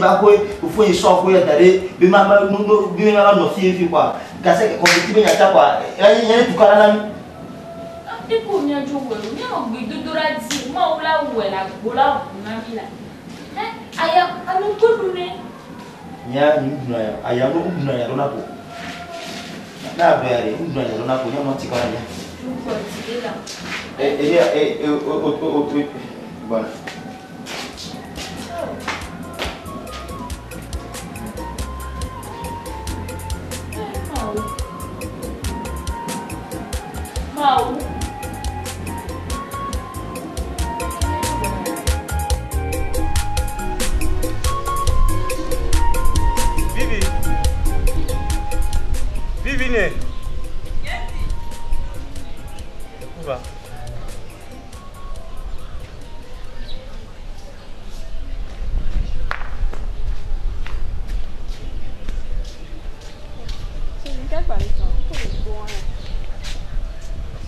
ba ko fo yi sɔn ko yɛ da de bi ma ba nu bi ma ba nɔ fi ye fi kuwa gase kɔnpiti bɛ ɲata kuwa ɛyɛ yɛrɛ tu kala la mi. pipo mi adzo wɛ o mi yɛ gbe dodo la di mawu la wɛ la gbo la wɔ na mi la ɛ aya alo ko dun ne. nya ni n dunna yan aya n'o n dunna yan lona ko n'a bɛ yan de n dunna yan lona ko ɲama ti kɔnɔ yan. n kɔ tile la. ɛ ɛ ɛ ɛ o o o o bɔnna.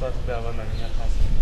साथ पे आवा लगना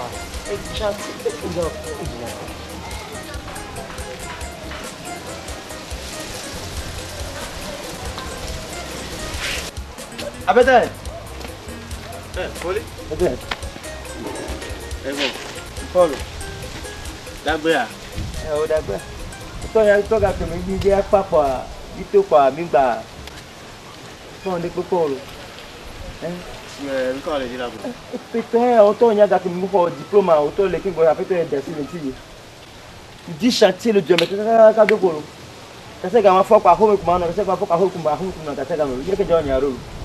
Abẹ́tẹ̀. Ẹ fọlé. Abẹ́tẹ̀. Ẹ bọ̀. Fọ́ọ̀lù. Dàgbé à. Ẹ ò dàgbé. Tọ́ya tọ́ga kèmí gbígbé pápọ̀ ìtòpọ̀ àmìgbà. Fọ́ọ̀n ní pípọ̀ rò. Nǹkan lè jìlá bò. Pípẹ́ ọ̀tọ̀ ìyá gàkì mú fọ diploma ọ̀tọ̀ lè kí n gbọ́dọ̀ àpẹtẹ ẹ̀dẹ̀ sí létí yìí. Ìdí ṣàǹtí lè jọ̀mẹ̀ kákákáká dókòrò. Kẹsẹ̀ gà wọn fọ́ pa àhómi kùmà náà kẹsẹ̀ gà wọn fọ́ pa àhómi kùmà àhómi kùmà kẹsẹ̀ gà wọn yẹ kẹjọ ọ̀nyà rò.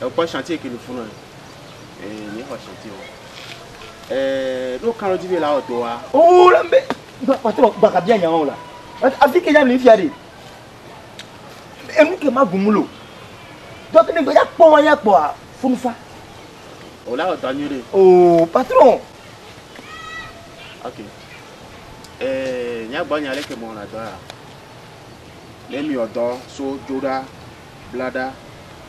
ɛwokɔ chantier kele funu ɛ ni kɔ chantier o ɛɛ n'o kan lɔdi la o do wa. o la n bɛ patron bakabiya ɲaga o la a ti kɛɲɛ nin fiya de enu kɛ ma gunmulo dɔ kelen bɛ ya kpɔn wa ya kpɔ a funufa. o la o da nyere. patron. ok ɛɛ n y'a gbɔ ɲa ale kɛ mɔgɔ la dɔ la so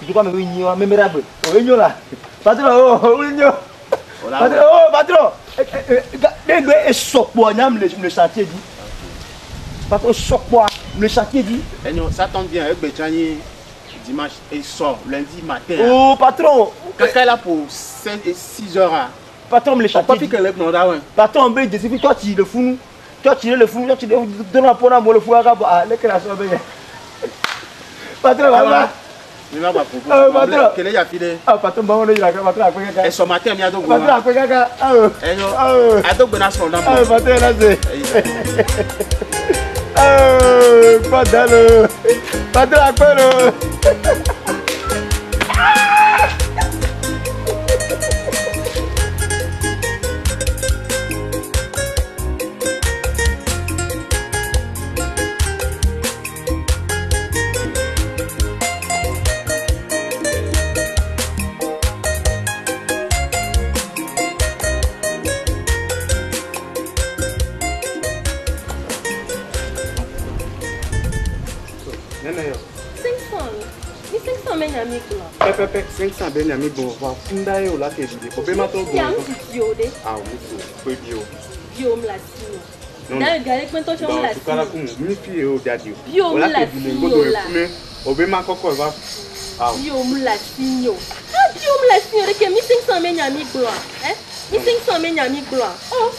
tulikuwa tumevinyiwa memorable. Wenyo la. Patron, oh, wenyo. Patron, oh, patron. Dengwe e, e, e, e sokbo nyam le le chantier dit. Patron sokbo le chantier dit. Enyo, eh, ça tombe bien, avec eh, Bechani dimanche et eh, sort lundi matin. Hein. Oh, patron. Qu'est-ce qu'elle a pour 5 et 6 heures hein? Patron, le chantier. Papi qu'elle est non da ah, ouais. Patron, ben défi toi tu le fou nous. Toi tu le fou nous, toi tu donnes pour moi le fou à ah, ah, le création ben. Patron, voilà. mi ma ba fufu ah, ma kele pato n b'anw de ah, yira kɛ pato a pe kaka. ɛsɔ ma tɛ mi a to gbona. pato a pe kaka awo. Ah, oh. ɛyɔ a to oh. gbona sɔrɔ n'a ma. awo pato yɛrɛ Sensa bene amigo, wa funda yo la te dide. Pobe ma to go. Ya mti ti o de. Ah, mi so. Pe bi o. Bi o mla ti o. Non. Da ga le pento cho mla ti. Ba kala kun mi fi o dadi o. Bi o mla ti ah, o la. Obe ma koko va. Ah. Bi o mla ti o. Ah, bi o mla ti o de ke mi Sensa me nya mi glo. Eh? Mi Sensa me nya mi glo. Oh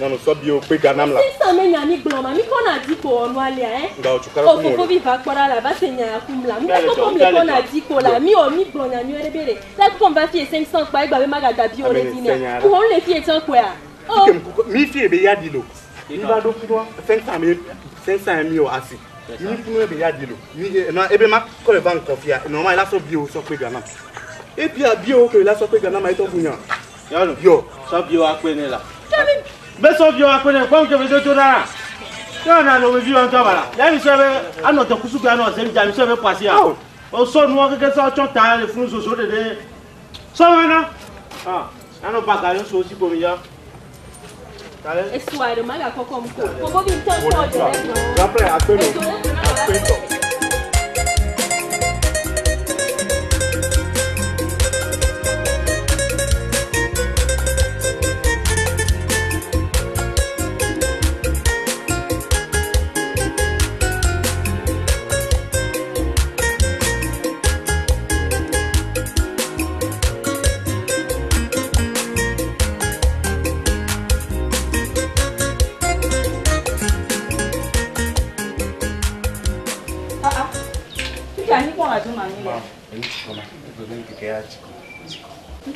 nyɔnu sɔbi wo pe ganam la. sisan mi nya mi gblɔ ma mi kɔna di ko ɔnu alia ɛ. nka o tukara kun y'o la. o fofo bi va kpɔra la va se nya kun la. mi kɔkɔ mi kɔna di ko la mi o mi gblɔ nya mi wɛrɛ be de. lɛkɔn va fi ye sɛn sàn kpa egba be ma ka da bi o le di nɛ. ko olu le fi ye tɔn koya. mi fi ye be ya di lo. n'i b'a dɔn kunun sɛn san mi sɛn san mi o a si. mi kunun be ya di lo. ebe ma kɔlɛ ba nkɔfia normal lasɔ bi o sɔ pe ganam. e bi a bi o kele lasɔ pe ganam a ye tɔ kun yan. yɔnu yɔ sɔ bi o a pe ne besɔviɔ akpɛnɛ kpɔnkɛmɛdɛ tó dára yóò nà ló wíwí wọn tó bala yanni sɛ bɛ anɔ tɛ kusu bɛ anɔ zɛmi jami sɛ bɛ pasi ya o sɔ nuwɔ kɛkɛ sɔ tsɔ ta le funu soso de de sɔmɔ na ɔ anɔ baga yóò so si bomi ya. esu ayi de ma ka kɔkɔ mu ko ko bobi n tɛ sɔ jɔ dɛ.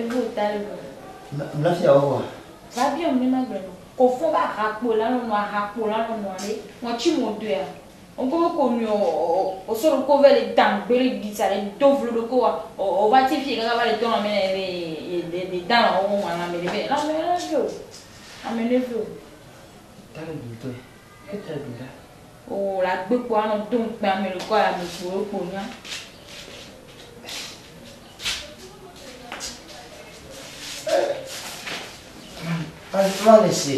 ebutalo mlafya wawa babia mnemagbeno kofo ba hakpo lanono ahakpo lanono ale ŋɔtsi modo ya ŋkoko ko nu osoro ko vɛ le dan gbele di sa le do vlo do ko wa o va ti fie va le tɔn mɛ le le le dan la o ŋa la mɛ le bɛ la mɛ le vi o la Má lè ṣe.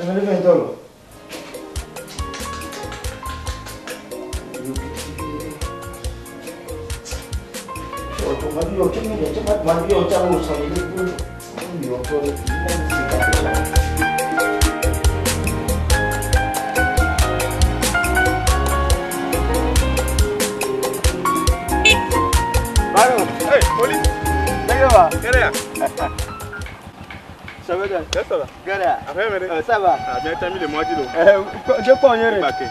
Ẹ̀mí ló fẹ́ tọ̀lọ̀. Ọ̀tọ̀ máa bí ọjọ́ mẹ́jọ tó máa bí ọjọ́ àwọn òṣèlú ní kúrò. Ó ń bì ọjọ́ rẹ̀ kì í lẹ́yìn sí ìgbà tó wà. Saba. Kere. Saba da. Ya saba. Kere. Afẹ́ mi rẹ̀. Saba. Àbí ẹ tẹ́mi lè mú ọjì lò. Ẹ ṣé pọ̀nyé rẹ̀? Ìgbàkẹ́.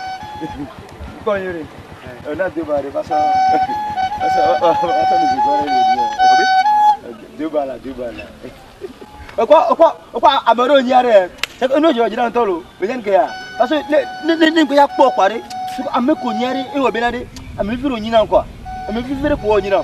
Pọ̀nyé rẹ̀. Ọ̀nà àdébà rẹ̀ bàṣà bàṣà lè zùgbọ́ rẹ̀ lòdì ẹ̀. Ọ̀bí. Débà la débà la. Ọkọ ọkọ ọkọ àmọ́rò yín ara ẹ̀ sẹ́kọ̀ inú òjò ìjìnlẹ̀ tọ́lù bẹ́sẹ̀ nìkẹ́ yà. Pàṣẹ ní ní ní nkẹ́yà pọ̀ kwari. Àmì kò nyẹ́rì ìwọ̀ bẹ́ẹ̀ náà dé. Àmì fífi rò yín náà kọ́. Àmì fífi rò kọ́ yín náà.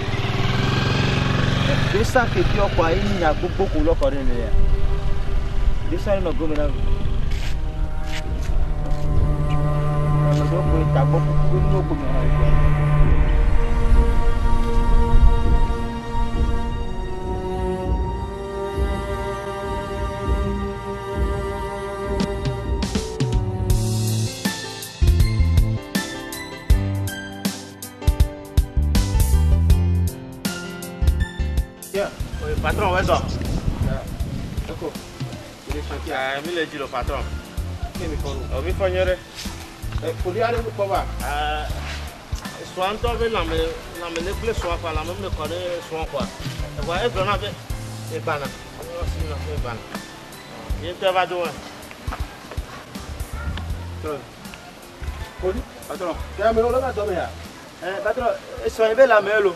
Desa ke ki ọkọ̀ ayé ní agbogbo kò lọ́kọ̀ rẹ̀ nìyẹn. Desa nínú gómìnà. Ọ̀nà tó kọ ìtàgbọ́ kúkú nínú òkú ìgbà. patron, welcome. Ecco. Eh, mi leggi lo patron. Che mi fanno? Oh, mi fanno ore. Eh, puliare un po' va. Eh, suanto ve la me la me ne ple suan qua, la me me core suan qua. E qua e brona ve e bana. Io si na e bana. Io e te va due. Poli, patron. Te me lo la do me ya. Eh, patron, e so e ve la me lo.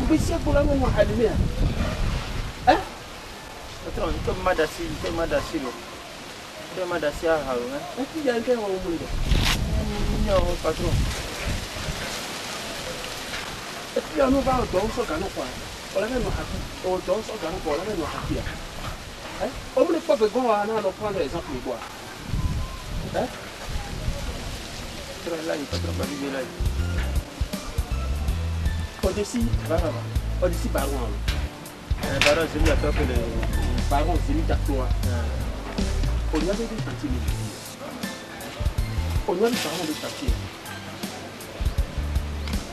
gbèsè kó lọ́wọ́ wọn àlùmí à ẹ́ ọ̀tọ̀ nítorí má dà sí nítorí má dà sí lọ nítorí má dà sí àhàrò ẹ́ ẹ́ kí ìyá nǹkan ìwọ̀n òun lọ ẹ́ ní ọ̀rọ̀ pàtó ẹ́ kí ọ̀nà bá ọ̀dọ́ ń sọ̀gà ní pa ọ̀lẹ́mẹ̀nù àti ọ̀dọ́ ń sọ̀gà ní pa ọ̀lẹ́mẹ̀nù àti à ẹ́ ọmọ nípa gbẹ̀gbọ́n wa náà lọ fún ẹ̀sán ìgbọ́ à ẹ́ Odessi, Odessi Baron. Hein. Euh, Baron, à le. Baron, mis à hein. euh, hein. eh, On y avait des chantiers, On y avait de chantiers.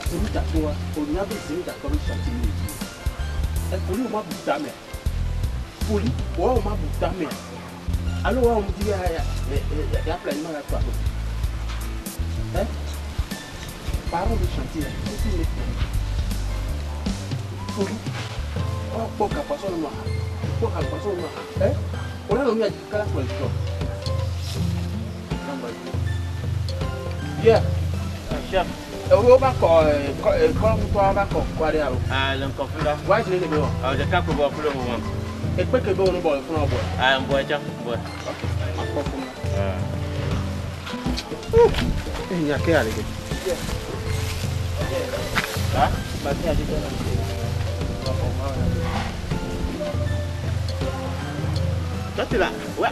C'est mis toi. On y avait des de chantiers. est lui, on ta mère ouais on a Alors, on dit, y a plein de Hein Baron de chantier, c'est Orang pok apa soal mah? Pok apa soal mah? Eh? Orang lumia kalah soal itu. Ya. Yeah. Ewu ba kọ kọlọmutọ ba kọ kọ adé alo. Aa lè nkọ fún la. Wáyé ti lè débi wọn. Àwọn jẹ̀ká kò bọ̀ fún lóhùn wọn. Ekpe ke bọ̀ wọn bọ̀ fún ọ bọ̀. Aa n bọ̀ ẹja n bọ̀. A kọ fún mi. Ee, Yeah. kẹ́ àlejò. Bàtí àdéjọ́ náà. Tɔtila wa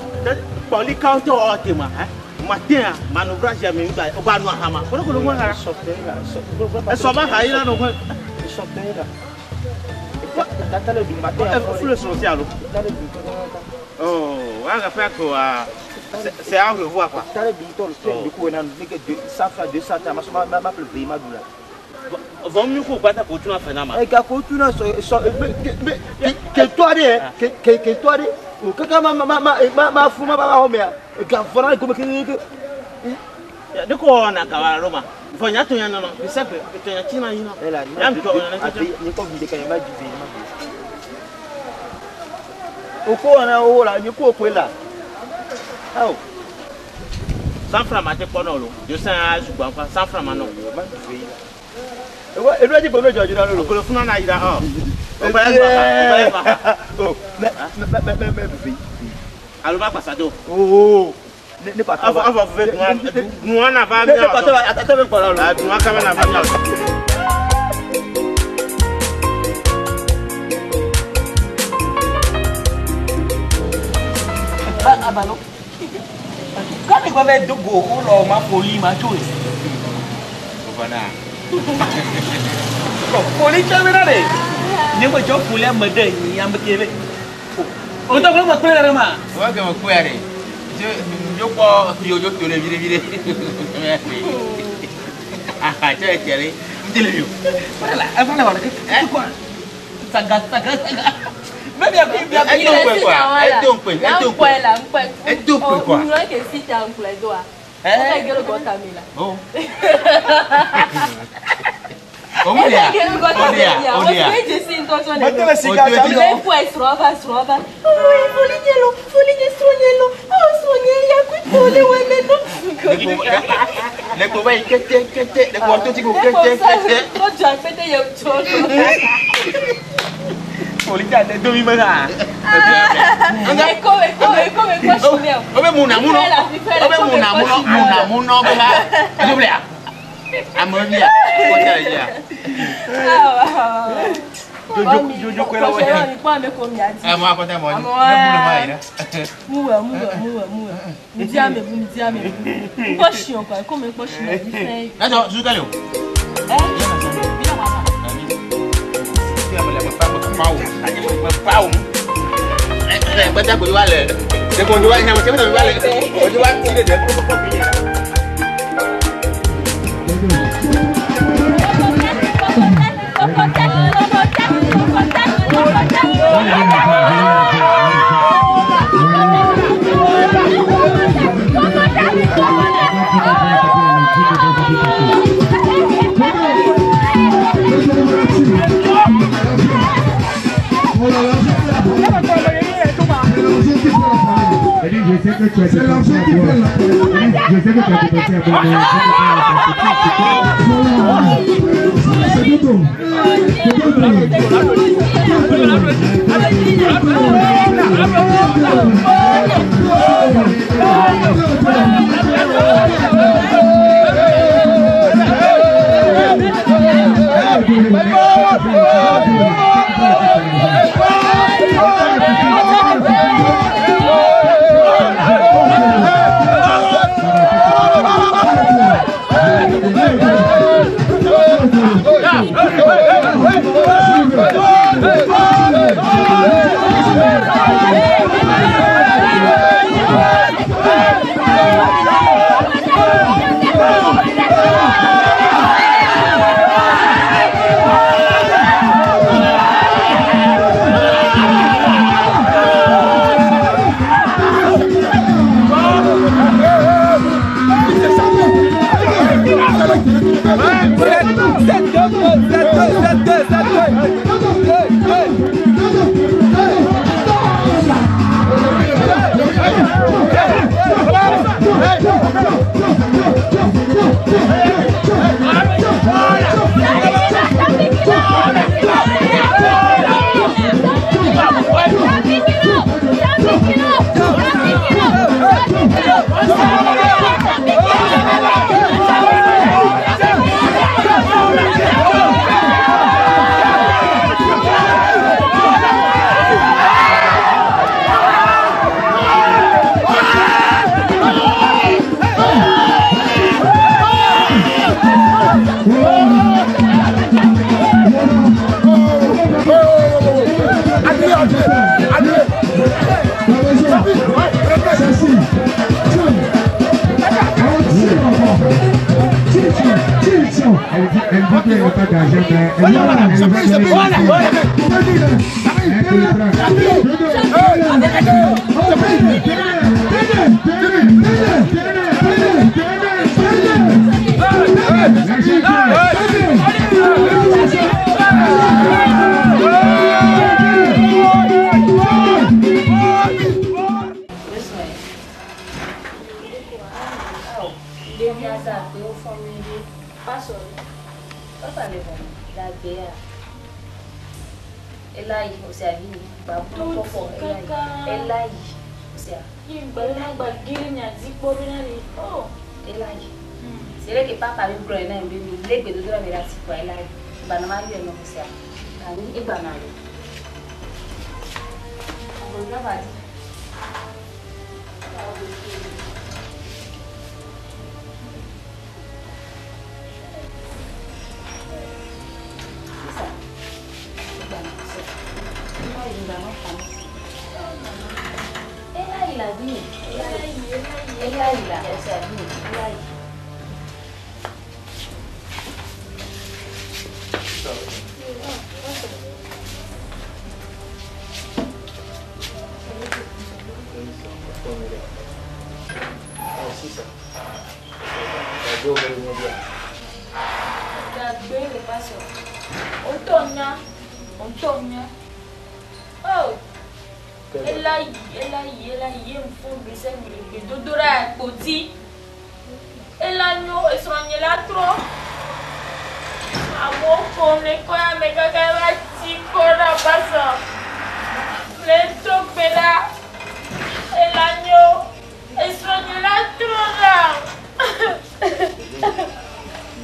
kpɔli kawutɔ ɔte ma ɛ matin a manoeuvrage ya mimi o ba nua hama kɔnɔ kɔnɔ ŋun hara ɛsɔba ha yira nɔ ŋun. Fule sɔrɔ si alo. ɔɔ wa ka fɛn c'est à revoir quoi. T'as le bintɔ le fɛn de ko in na ne kɛ deux cent francs deux cent ta ma sɔn ma ma ma fili ma du la vɔn mi k'u gbata k'o tuna fɛ n'a ma. ɛ ka k'o tuna sɔ sɔ k'e to a de yɛ k'e k'e to a de o ka kan ma ma ma ma ma funu ma ba b'a fɔ mɛ yan ka fɔra ko kiri kiri. ne ko na kaba yɔrɔ ma vɔnya tɔnya nɔnɔ bisɛ bɛ tɔnya ci na yina. ɛ la ni ma bi ni ko bi de ka ɲi n b'a ju bi ma bi. o ko wana o la ni ko ko e la awo. san fila ma tɛ kɔnɔ o lo jɔ san y'a sugbɛ an fa san fila ma nɔ. o ma ju bi la ewúrẹ́ ti gbọ́dọ̀ jọjú náà lóru. òkòlò fúnná náà yira ọ. ọgbà ẹ̀ bá ọgbà ẹ̀ bá. àlùbá pàṣàdó. ne pàṣẹ wa. ọfọ fẹ gunwọn náà bá mi náà. ne pàṣẹ wa àtàtà mi kọ̀ lọ́rùn. gunwọn kama náà bá mi náà. abalo kani kwa vɛ dogo ulɔ ma poli ma tso yi. E. o fana. Koli kamera deh. Ni mau jawab kuliah muda ni yang betul deh. Untuk kau mau kuliah mana? Wah, kau mau kuliah deh. jauh kau jauh jauh tu leh vire vire. Ah, cakap cari. Mesti leh yo. Mana lah? Apa lah orang Eh, sagas sagas sagas. Bébé àbí ibi àbí. Ẹ dùn pẹ̀ kọ́. Ẹ dùn pẹ̀. Ẹ dùn pẹ̀. Ẹ dùn pẹ̀ kọ́. Òun ló kè sí ìjà ń pẹ̀ dùn à. Eh. Quiero Guatemala. Oh. Omo dia. Odia. Odia. Matela sigata. Odia. Poi srova, srova. Oh, folignello, folign stroniello. Oh, stroniello, qui pole wemeno. Le ko vai kete kete, le ko to ti ko kete kete. Ko ja kete yo chodo. Olímpiade de 2020. Eko, eko, eko, eko, Chanel. Obe muna muno. Obe muna muno, muna muno, obe ha. Jublia. Amoria. Kota ya. Jojo kwela wewe. Eh, mwa kota mwa. Mwa mai na. Muwa, muwa, muwa, muwa. Mdiame, mdiame. Mpo shion kwa, kome mpo shion. Nazo, zukalio. Eh? Bien, bien, bien. Bien, bien, bien. Bien, bien, bien. Bien, bien, bien. Bien, bien, bien. pau baca gue jualan dia mau jualan sama siapa tapi balik mau jualan tidak deh Oh, Et je sais que tu as des pensées à toi. Je sais que tu as des à toi. C'est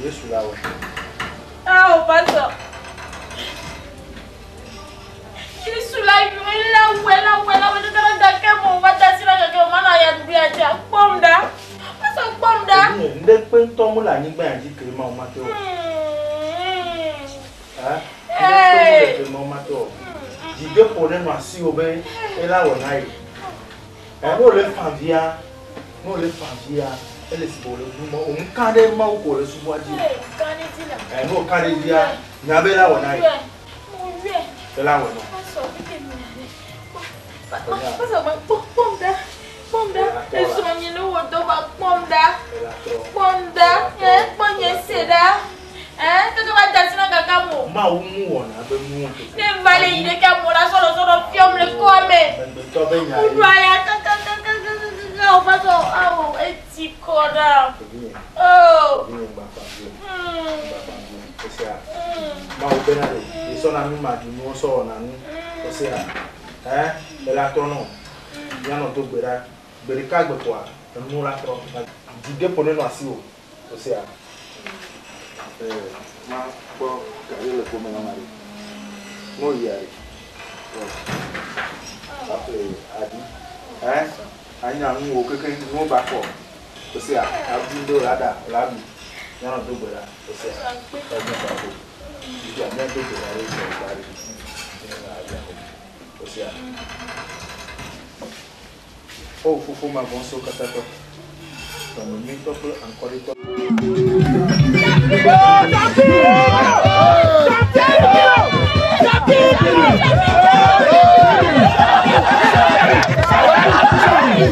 Jésù la wà. a ò bá tọ̀ Jésù la yọ ẹ láwọ ẹ láwọ ẹ láwọ ẹ tẹ́tẹ́ lọ́dà kẹ́mọ̀ wá dá sí lọ́dà kẹ́mọ̀ má náà yàtú bí ajá pọ́m dá wọ́n sọ pọ́m dá. èmi ò ní lé pé ń tọ́ múlà nígbà yẹn ti kiri máa ma tó. ẹ ẹ kiri máa ma tó. dìde kò nínú àsí o bẹ́ ẹ láwọ̀ náà yìí. ẹ n'o le fàbíà n'o le fàbíà ele si bolo duma o mkande ma o kore su waji mkande ti na e no kande dia na be la wona e te la wona so bi ke mi ma pa so ma pom da pom da e so ni lo wo do ba pom da pom da e pom ye se da eh to ba da ti na ga ka mo ma o mu wona be mu ne vale ide ka mo la so lo so lo fi o me ko me to be nya o ya ka ka Não, mas eu amo esse cora. Oh. Ma wo bena de, e so na mi ma di mo so na ni. O se a. Eh, e la tono. Ya no to gbera. Gbere ka gbo tro. Di de pone no o. O se a. Eh, ma bo ka le na mari. Mo ya. Après, Adi. Hein? anya ŋu wo keke ŋu ba kɔ o sea abu do la da la mi nyɔnu do gbe la o sea ɛgbɛ ba ko ibi a nyɔnu do gbe la yɛ o ba de ɛgbɛ la yɛ o sea o fofo ma bɔn so kata tɔ tɔnu mi tɔ kple ankɔri tɔ. Tapiro! Tapiro! Hey!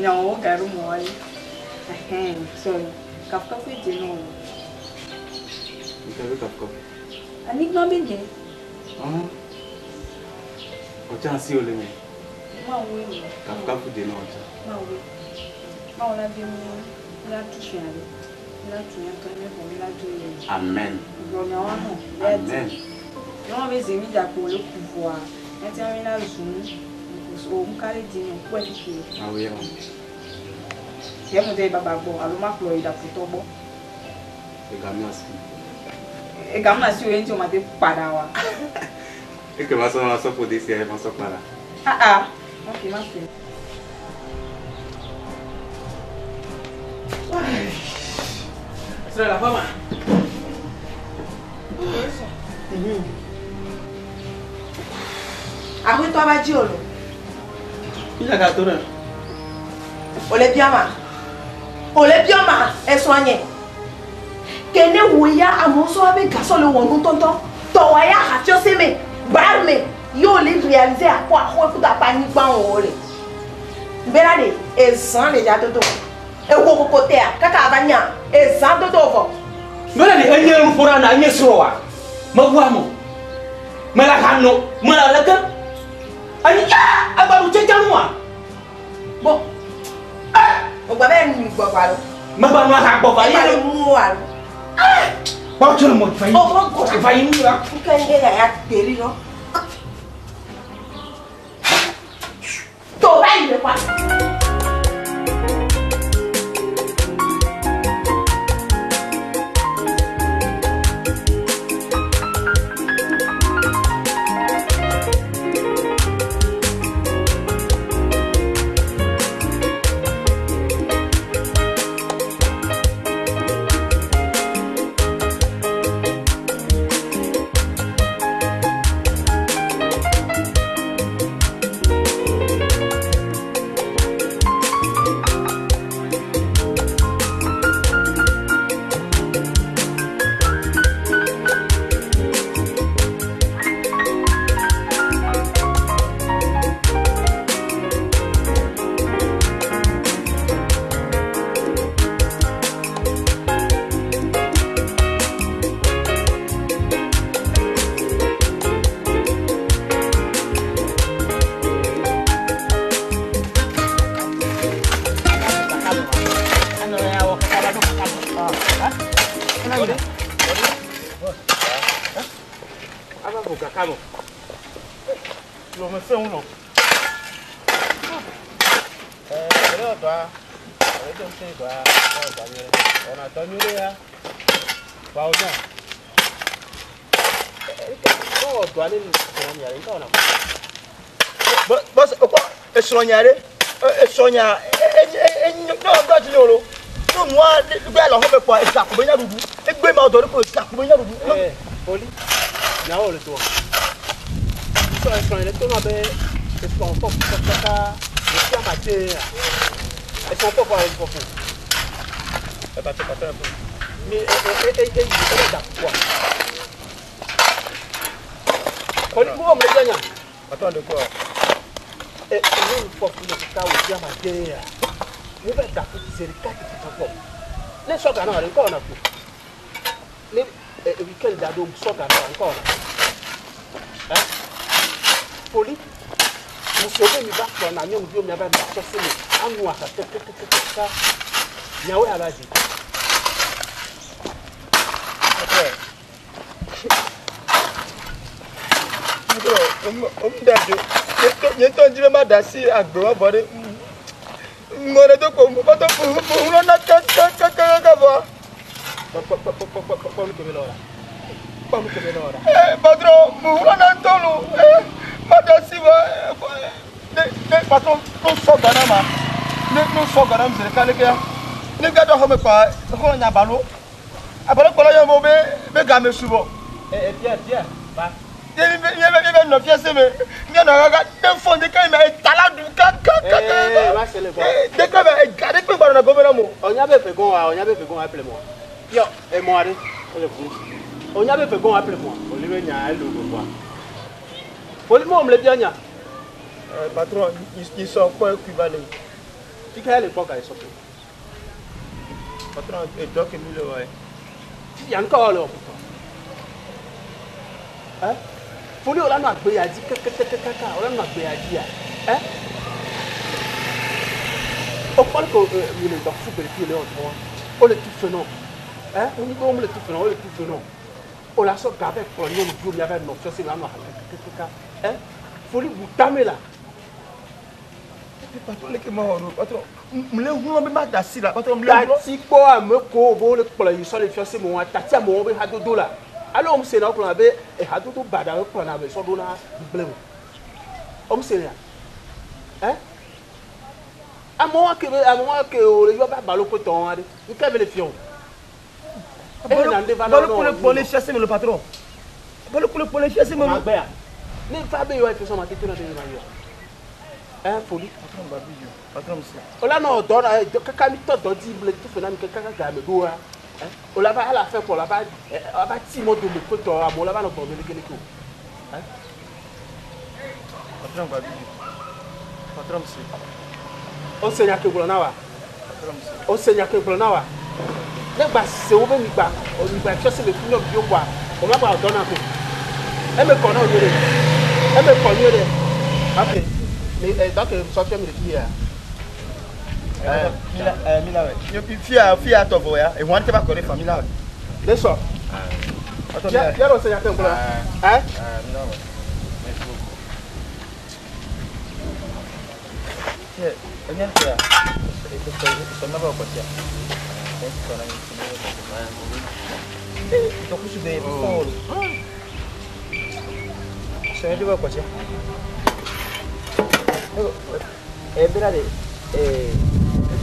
Não, quero mole. Sorry. Kafka foi de novo. Não quero ver Kafka. A Nick não é bem chansị ole ndị kafukafu dị n'ọcha amen ah oui ah eu mudei bababo alô uma flor da puto bo e Es que más o menos pudiese más o Ah, ah. Ok, más bien. Eso era la fama. Ahun tó bá jí o lọ. Ilé ka tó rẹ̀. Ole biama. Ole biama ẹ̀sùn ọ̀yẹ̀. Kene wo ya àmọ́ sọ́wọ́ bẹ gàsọ́ lè wọ̀nú tọ́ntọ́. Tọ̀wọ̀ lè realize àpò àkókòtà pa nípa òun rẹ̀ bẹ́ẹ̀ ni lè já dodo ewu koko tẹ a kaka ba dodo fọ. bẹ́ẹ̀ ni enye nfura na enye sọ̀rọ̀ wa mẹ wu amọ mẹ la ka nọ mẹ la lẹkẹ ani ẹ agbaru jẹjẹ mu wa bọ ẹ o gba bẹ nu gbọgba lọ. mẹ gba nu a ka gbọgba yẹlẹ. ẹ ma wa lọ. kpọtọ ni mo fa yi. ọ ma gọdọ. fa yi nu la. n kẹ n lọ. 搅拌一会 esrɔ̀nya ɖe esrɔ̀nya enyo nyɔnua gbé alɔ hɔn bɛ kpɔ ezakube nyaɖuɖu egbe ma ɔdɔ ɖe ko ezakube nyaɖuɖu. ɛɛ oli nyawo le toa sɔ esrɔ̀nya le tona be esrɔ̀n fɔku kaka esi ama tse ya esrɔ̀n fɔku alo fɔku. ɛba tse pata ɛfɔ. mi ɛ ɛ ɛ ɛ yi ɛbɛ da kua. kɔni mɔgɔ mi le diya nya. pata de kua ẹ ẹ̀rọ ìfọ̀ fún mi ká wò sí àmà jẹ́ ẹ̀yà mo bẹ̀ dà fún tìṣe ká tètè tó pọ̀ ní sọ́gà náà rẹ̀ ń kọ́ ọ̀nà kù ní wíkẹ́ndì àdó sọ́gà náà rẹ̀ ń kọ́ ọ̀nà ẹ poli musobe mi ba kpɔ na nyɔnu bi mi aba mi ok, si mi anu aka kekekeke ka nyawo ya ba zi. Ndé o, o mu dá do yẹn tó ń jí ló má dá sí àgbẹ̀wọ̀ bọ́dé mọ̀rẹ́ tó kò mú bọ́ tó fún un lọ́nà kẹ́kẹ́kẹ́kẹ́ bọ́. pọ́nmi kèmí lọ́ra pọ́nmi kèmí lọ́ra. ẹ pàtó mú lọ́nà tó lù ẹ má dá sí wa ne pàtó ló sọ gánà ma ne ló sọ gánà mùsùlùmí kálíkẹ́ ne gbàdọ̀ xɔmɛ kpa xɔlɔ nyabalo abalo kpɔlɔ yɛ mo bɛ bɛ game subɔ. ɛ ɛ tiɛ tiɛ ba nọ fiase me miɛ nɔ kaka den fɔn de kan mɛ etala dun kakakaka de kan mɛ ega de kpe gbɔdɔ na gomina mo. ɔnya bɛ fɛ gɔn wa ɔnya bɛ fɛ gɔn wa pele mɔ yɔ ɛmɔ adi ɔlɛ fun ɔnya bɛ fɛ gɔn wa pele mɔ olu bɛ nya ɛlu do wa olu mɔ ɔmlɛ bi ɔnya. ɛɛ patron isɔ kɔ ekuyi ba le. tika yɛ le kɔ ka isɔ pe. patron edɔ kemi le wa ye. yanni kɔ wa le wa kutu. ɛ. Poli Olanu Agbeyaji kẹ́kẹ́kẹ́kẹ́ká Olanu a. ẹ́ o kpɔli ko mi le dɔfu gbele fi le ɔtɔ wa o le tu fe nɔ ɛ ni ko le tu fe le tu fe o la sɔ ga bɛ kplɔ nyɔnu du mi On nɔ fiɔsi mi anɔ alɛ kekeka ɛ foli bu tame la. patron non patron si la patron tati le le ale wɔn sena wokplɔna abe ehatoto baɖa wokplɔna abe sɔɖona gblẽ eh? o wɔn sena ɛ amewo ake be amewo ake o le yɔ ba balo ko tɔn aɖe yike be le fiɔ o eye nande va na ɔnɔ wɔn balo fiase mi le patron balo kule kpɔle fiase mi le ma gbɛya ne fa be yɔ efisɔn ma tete na de ma yɔ ɛ eh, foli patron ba yɔ patron mi se o la nɔ dɔ la kaka mi tɔ dɔ di bile tufɛ na mi kaka game do wa olaba ala fẹ́ kpɔ olaba olaba ti mɔ dome kotɔ a olaba nɔ kpɔ mele kele ko. patron gba bibi patron se. o se nyake gblɔ na wa. patron se. o se nyake gblɔ na wa. ne gba se wo be nigba nigba tsɔ se le fi nyɔ biwo bua o ma gba dɔ na ko. E me kɔ na o nyuie de eme kɔ nyuie de. ok ne ɛ dɔkɛ sɔfiɛ mi le fi yɛ milawe fia fia tɔ vɔ ya ehun tɛ ba kɔrɔ fa milawe de sɔ yɔrɔ sɛ yatɛ nkura ɛ. ɛnyɛ nkura sɔnnabaw kɔsi a ɛn sɔnna n sɔnna n sɔnna dɔkusu bɛ yen fɔlɔ sɔnyɛ de bɛ kɔsi a ɛbira de ɛɛ.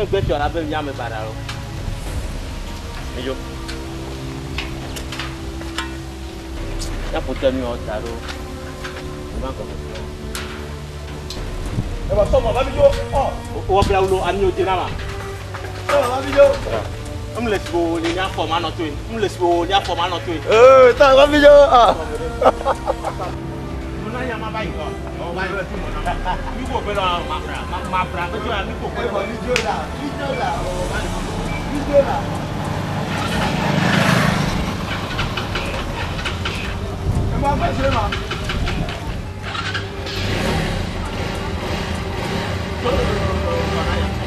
e gbe ti ọ̀la bẹ́ẹ̀ mi yá mi padà o. ẹjọ́ yàtọ̀ tẹ́mi ọ̀tà ló ń bá kọ̀ọ̀kan tó. ẹ bá sọmọ bábí jó ọ. o jẹ náà ma. sọmọ bábí jó. n lè sibo ni n y'a fọ ma nọ to yen n lè sibo ni n y'a nay là mà bay rồi Ồ bay rồi Như cuộc bây giờ mập ra Mập mập ra Tức là như cuộc bây giờ Như chưa là Như chưa là Ồ bay Em bác phải mà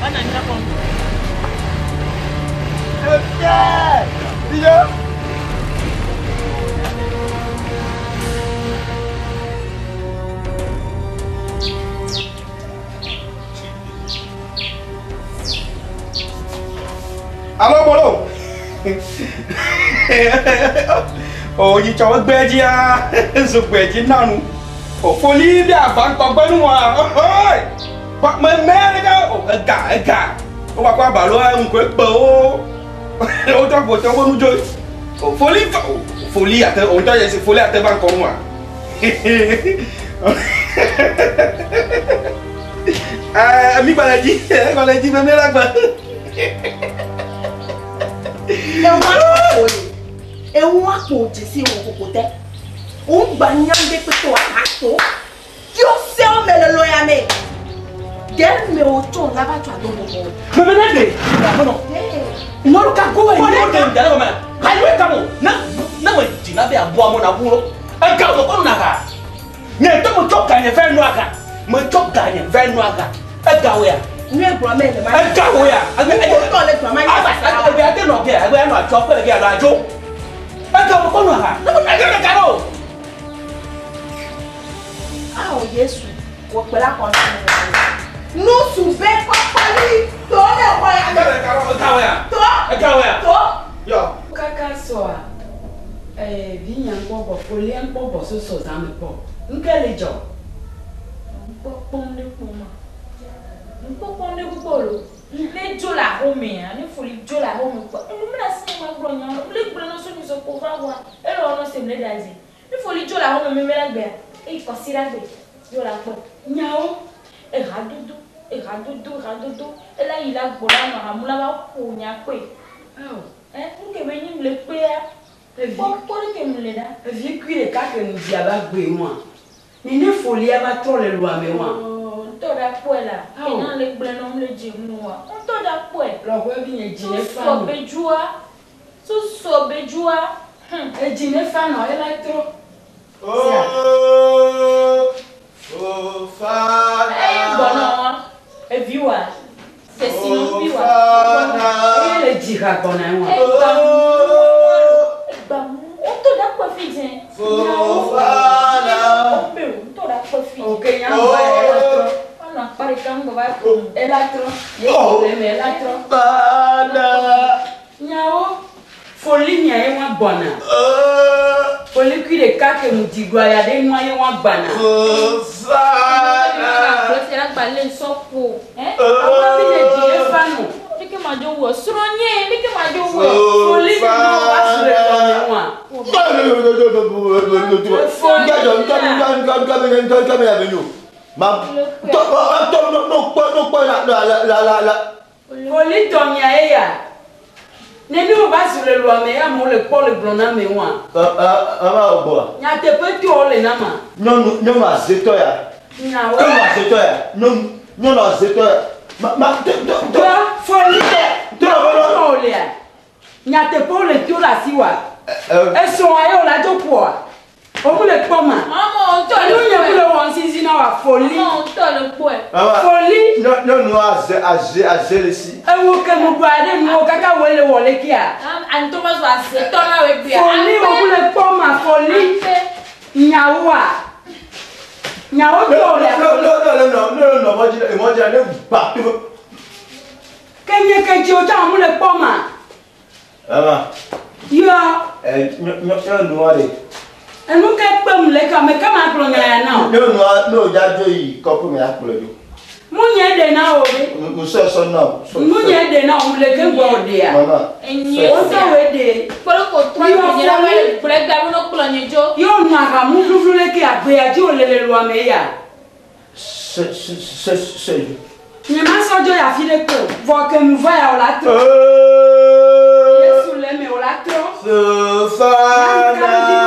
Anh anh ra không Được chưa Đi chưa alọ́pọ̀lọ́ òòyì tsọ̀wọ́ gbẹ́jì á zogbẹ́jì nánu òfòlì bí àbánkọ́gbẹ́nu wa mẹ mẹ́rin ká ẹ̀gà ẹ̀gà ó wà kó àbàlọ́ nǹkan ẹ̀pẹ́ o ó tọ́ bọ̀ tọ́ wọnú jọ òfòlì òfòlì àtẹ òjò yẹn sì fòlì àtẹ bánkọ́nu wa mi gbalẹ̀ jí ẹ̀ gbalẹ̀ jí mẹ́mẹ́rẹ́ àgbà ewu àpò òye ewu àpò òjì sí ìwọ̀n kòkò tẹ́ òun gbà ní yánde pípé wà á tó kí ó ṣe ó mẹ́lẹ̀ ló yá mi dẹ́mi ò tó àdókòkò. mẹ́mẹ́ náà dé ìdàgbọ́nà ìnọ́lùkà kúwẹ̀ ìnọ́lùkà ìdàgbọ́nà kàyíwé kàmù náà jìnnà bẹ́ẹ̀ àbọ̀ àmọ́ nà wúrọ́ ẹ̀ka òkòkò nà kà ní ẹ̀tọ́ mo tọ́ gànyẹ̀fẹ́ nù àkà mo tọ́ gànyẹ̀fẹ́ nù àkà ẹ̀ka wẹ̀ à ní ẹ̀bùrọ̀ mẹ́rin máa. ẹ jáwó yà ẹgbẹ́ ẹgbẹ́ ẹgbẹ́ ọ̀lẹ́ tó máa ń yá bàtà. ẹgbẹ́ ẹgbẹ́ nà ọ̀gẹ́ ẹgbẹ́ nà ọ̀jọ́ pẹ̀lẹ́ gẹ́ àlọ́ àjò. ẹ jáwó kọ́nù àhà ẹgbẹ́ rẹ̀ kárọ̀. a ò Jésù wọ pẹ̀lá kan sí mi. nùsù bẹ́ pápálí tó lè wọ ya. ẹgbẹ́ rẹ̀ kárọ̀ ẹ jáwó yà. tó ẹ jáwó yà. tó yọ. káká sọ à bí yàn kpọ̀ bọ̀ kò nkpokpɔne gbolo le dzo le axome ya ne foli dzo le axome kpɔ enu la si ma gblɔ nya le gblɔ na so nyuso ko va wa ele wɔ no se mi le da zi ne foli dzo le axome mi mi la gbea eye kɔsi la gbe dzo eh, la kpɔ nyawo eha dodo eha dodo eha dodo ele ayi la gbɔ eh, eh, la nɔ hamu la va ƒo nya kpe ɛ nuke be nyi le kpea kpɔ kpɔ ne ke mi le da. evi kui ɖeka ke nu bia va gbe mua ni ne folia va trɔ le loame mua. Oh ŋutɔ ɖe akpɔe la kenya le gblẽ nɔm le dzi ŋua ŋutɔ ɖe akpɔe. lɔƒe bi nye dzi ne fa nɔ. susɔbedzua susɔbedzua. edzi ne fa nɔ ye la trɔ. ooo o fa. eye gbɔnɔ wa evi wa sesi nu bi wa gbɔnɔ. eye le dzi ha gbɔnɔ ye wa. egba mu egba mu ŋutɔ ɖe akpɔe fi dze. o fa na. oh, be o ŋutɔ ɖe akpɔe fi. o kenya wa ye la trɔ na kparika ŋgɔ elatro elatro. baada. nyawo foli nya ye wa gbɔna. foli kui ɖeka ke ŋudigbaya ɖe nua ye wa gbana. zana. gbese agbalẽ sɔkpo. awo mi le di ye fa nù. leke ma jo wɔ srɔ̀nyɛ leke ma jo wɔ foli nya wa srɔ̀ ɛlɔ mi wa. foli nya ma to ma to no no kpɔ no kpɔ la la la la la. foli tɔnya ye ya ne ni o ba sɔrɔ lu ame ya mo le kpɔ le gblɔ na me wa. ɛ a ma o bɔ wa. nyateƒe tɔ o le na ma. nyɔnu nyɔnu azetɔ ya. nyawo nyɔnu azetɔ ya nyɔnu nyɔnu azetɔ ya ma ma to to to. wa foli tɛ. tɔlɔ bɔlɔ. tɔlɔ o le ya nyateƒe o le to la si wa. ɛ esɔn ayi o la to po wa le omule kpɔma enu nye kple wɔn sisi na wa foli le foli. nyɔnu aze aze aze le si. ewo kemu do aɖe nu wo kaka wo le wɔle kia. foli omule kpɔma foli nyawoa nyawo tó le. n'o n'o n'o n'o n'o n'o no. mɔdzi la mɔdzi la ne gba pepe. kenye kedzi o tsa omule kpɔma. yɔ. ɛ nyɔ nyɔ nyɔnua de ɛnu kɛ kpɛm lɛ kame kama kplɔ nya ya na o. n'o nua n'o dza dzo yi kɔpu mi akplɔ do. mu nye de na o de. muso sɔ na o. mu nye de na o le ke gbɔ o de ya. mɔna enyi o sɛ o de. kpoloko a mi nyina wɛrɛ kplɔ gba mi n'o kplɔ nye dzo. yɔ nu a ka mu dudu le ke agbeya dzi o le le lua me ya. se se se se. nye ma sɔjɔ ya fi de ko vɔ kemu va ya o la tɔ. yesu le me o la tɔ. sefana.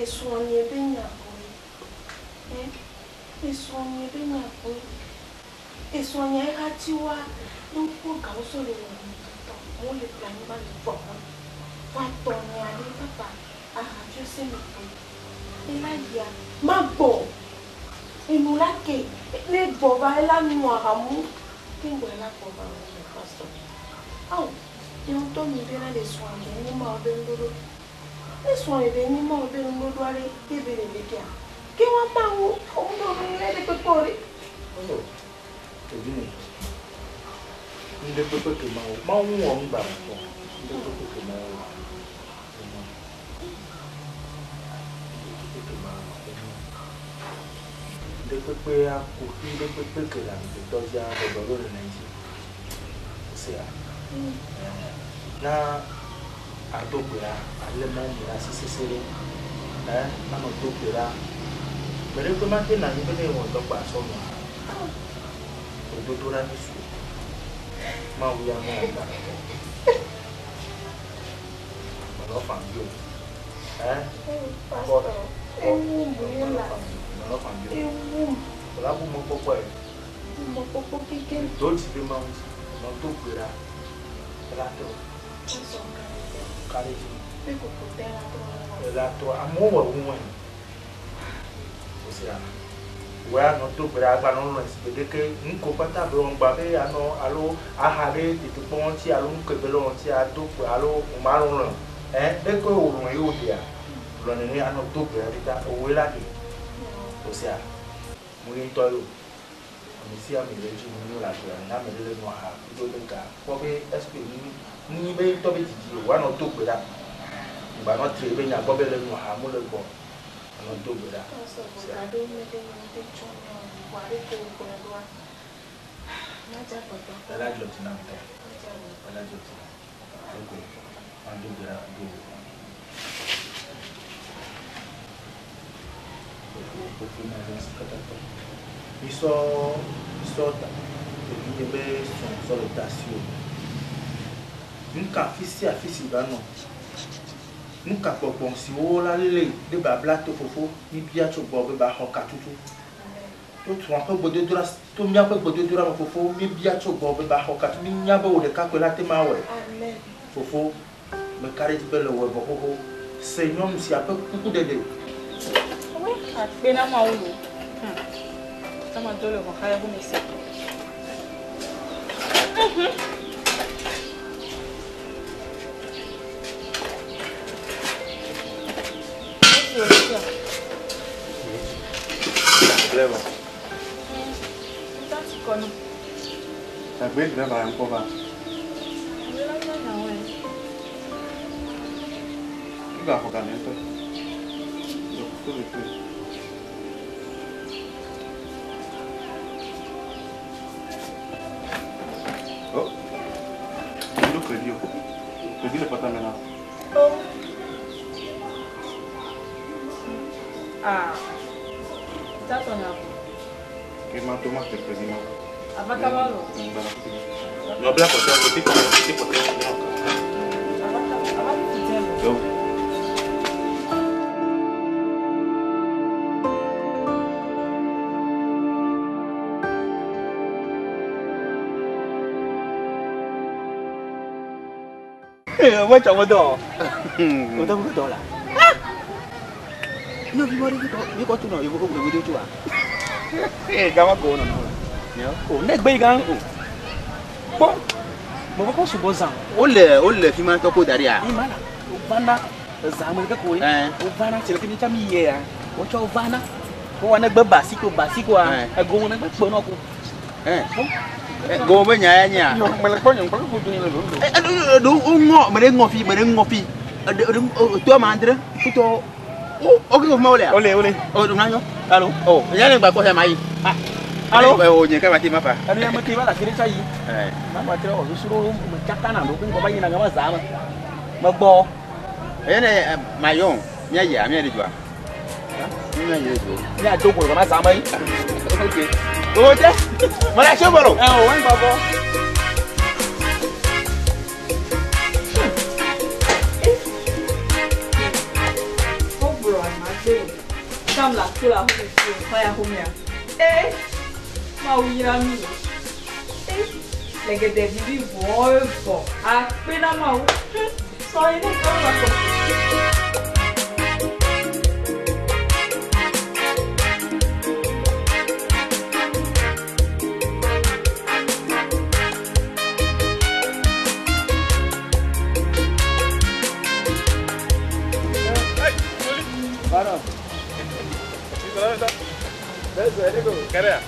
esonyi ebenya boye esonyi ebenya boye esonyi ayekatiwa lokoka osolela mototo mole plani balivoma watone ale papa aradio semete elaya mabo enulake lebova elanwara mu kengo elabova pastor awu emutomibela leswange nimao bendoloto Nessuno è venuto per un luogo che viene di chiama. Che va a fare un nome di pepori? Oh, che viene. Ndị pepori che ma ma un uomo da un po'. Ndị pepori che ma un Ndị pepori akụ ndị pepori che la ndị dozi ahụ ọdọ lórí Naịjirịa. Ose ya. Na adogbera alema mira sisisiri ɛ nama dogbera gbɛdɛ gbɛ ma te na yi bɛ ne wɔ dɔgba sɔnu òdodo la ni su ma wuya ma yi ba mɔlɔ fan bi o ɛ bɔra ewu mu yi la mɔlɔ fan bi o ewu o la bu mɔ kpɔkpɔ yi mɔ kpɔkpɔ keke do ti bi ma ŋuti ɛ la tɛ carry you. Make we put that to. That to. Àmọ́ wà wù wọn. O sì rà. Wẹ́ àná tó gbèrè agbára ń rìn gbèdéke ń kó pátá bẹ̀rẹ̀ wọn gbà bẹ́ẹ̀ àná alo ahare tètè pọ́n wọn tí alo ń kébé lọ́wọ́ tí a tó pè alo márùn rìn ẹ́ dẹ́kọ̀ òòrùn yìí ò dì à lọ́nà ní àná tó gbèrè dídá òwe láti o sì rà. Mo ní tọ́ yóò mi sí àmì ìrẹ́jú mi ní ìlàjọ̀ àná mi lẹ́nu àhà tó gbẹ̀ka wọ́n bí ẹ́sìpè nínú ni bɛ tɔ bɛ didi o wa nɔ to gbe la gba nɔ tiri bɛ nya gbɔ bɛ le nu ha mo le gbɔ nɔ to gbe la. ɛlɛ adzɔ ti na mi tɔ ɛlɛ adzɔ ti na mi tɔ ɛlɛ adzɔ gbe la do. Iso iso ta, ebi ebe sɔn sɔlɔ ta si o. Nka fisi afisi bano. Nka gbogbo si wo la lele de babla to fofo ni bia tso gbɔ be ba xɔ ka tutu. To tu aƒe gbedodora to míaƒe gbedodora me fofo mi bia tso gbɔ be ba xɔ ka tutu mi nya be wò ɖeka koe la te ma wɔe. Fofo me ka ɖe dzi be le wɔe bɔ xoxo. Se nyɔnu sia ƒe kukuɖeɖe. Akpe na ma wo lo. Hmm. Sama do le xɔxa bo mi se. Mhm. biết đã làm cô bà Cái gà của cả nên tôi Được, tôi được Uwe chọn cái đó. Uwe tao cái đó là. Nó bị mori cái đó, bị có Eh, gama go nó. Nhớ, ô nè gbé gan o. Bọ́, mo bá kọ́ ṣùgbọ́ zan. Ó lẹ̀ ó lẹ̀ fi máa tọ́kọ darí à. Ìmọ̀ la, o bana zàmù kẹ́kọ̀ọ́ yìí, o bana tìlẹ̀kẹ́ ní jàmí yẹ ya, o tọ́ o bana. Wọ́n wà ní gbẹ́ bàásíkò gomenya nya do ngo mede ngopi mede ngopi to mandre to o ke ma ole ole ole o dum nanyo alo o ya ne ba ko se mai alo o nye ka ba ti ma pa ani ma ti ba la kire chai eh ma ma tro o suru mo chaka na do ko ba yina ga ba za ma ma gbo e ne ma yo nya ya mi ri jwa nya yo nya do ko ma za mai Okay. owó tẹ mọ̀lá ṣé bọ̀rọ̀. ẹ ò wọ́n Come bọ̀. Kamla, kula, home, fire, home, ya. Eh, ma wira mi. Eh, lẹ́gẹ̀dẹ̀ bíbí bọ̀ ọ́ bọ̀. Àpéná máa wú. Sorry, ilé ìkọ́wé wà pọ̀. Carea.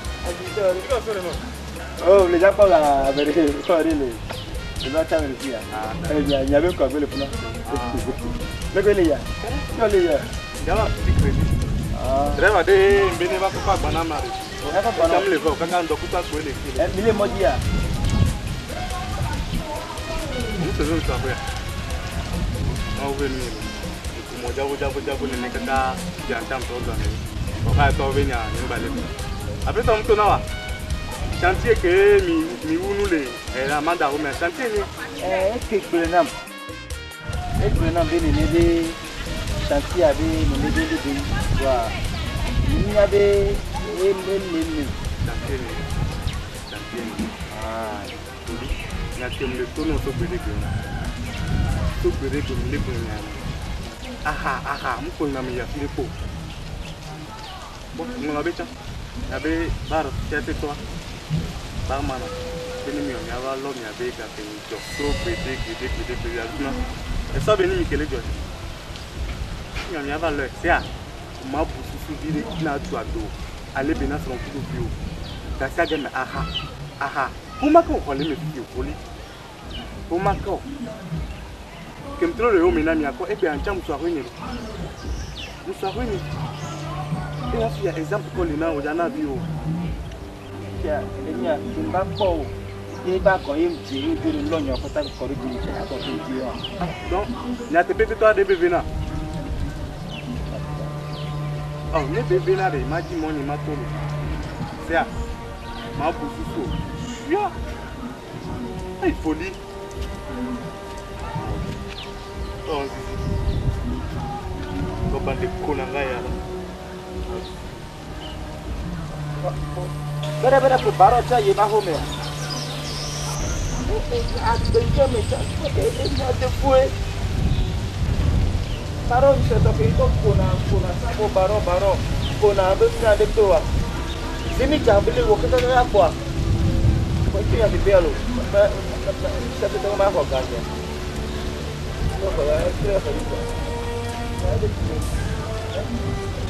Oh, le già parla per il corrile. Le va a tavere qui. Ah, già, ne avevo qua quello prima. Le quelle ya. No le ya. Ya va più credito. Ah. Treva de bene va qua banana. Ya va banana. Tam le va, kanga ndo kuta swele kile. Eh, mile moja ya. Mtu zote kwa ya. Au veni. Kumoja kuja kuja kunene kaka jantam tozo ne. Kwa hiyo to venya nyumba letu. apesa mtu nawa chantier ke mi miwunu le eh, la manda ome chantier ni eske ekpele nam ekpele nam be nene be chantier abe nene be le be wa ni abe emememe chantier ni chantier ni ah na temle tono to gbede gbe to gbede gbe mi le gbe ni aha aha mko na mi ya file ko bon ngona be chan a bɛ baara cɛ tɛ tɔ ba ma na bini mi ɔmi ava lɔ mi a bɛ gafe mi jɔ tó gbede gbede gbede gbede a duna ɛsɔ bɛ ni mi kele jɔ mi ɔmi ava lɔ ɛsɛ a o ma bu susu bi ne na tu a do ale bɛ na sɔrɔ kudu bi o gasi a gɛmɛ aha aha o ma kɛ o kɔli mi bi o kɔli o ma kɛ o kɛmtɛrɛ de y'o mi na mi a kɔ e bɛ yan ca muso a ko ɲɛ do muso a ko ɲɛ yẹn fi example kọ́lé náà ọjà náà bí o. ṣíà ẹni à ti ń bá pọ̀ o yé bá kàn yé ti ń dúró lọ́yìn ọkọ tábí kọ́rí ju ìṣàkọ́ tó di hàn. dọ́n ní àti pépé tó adé bèbè náà. ọ̀ ní bèbè náà rè má jí mọ́ni má tó mi. ṣíà má bù sísò yá ìfòlí. tọ́hún sísè lọ́ba lè kó nàlá yàrá. Bere bere baro cha ye ba ho me Baro se to ke to kona kona sa bo baro baro. Kona be na de to wa. Zimi cha bile wo ke ta ya kwa. Ko ti ya de belo. Ba te to ma ho ga je. Ko ko ya tre ko ni. Ya de ti.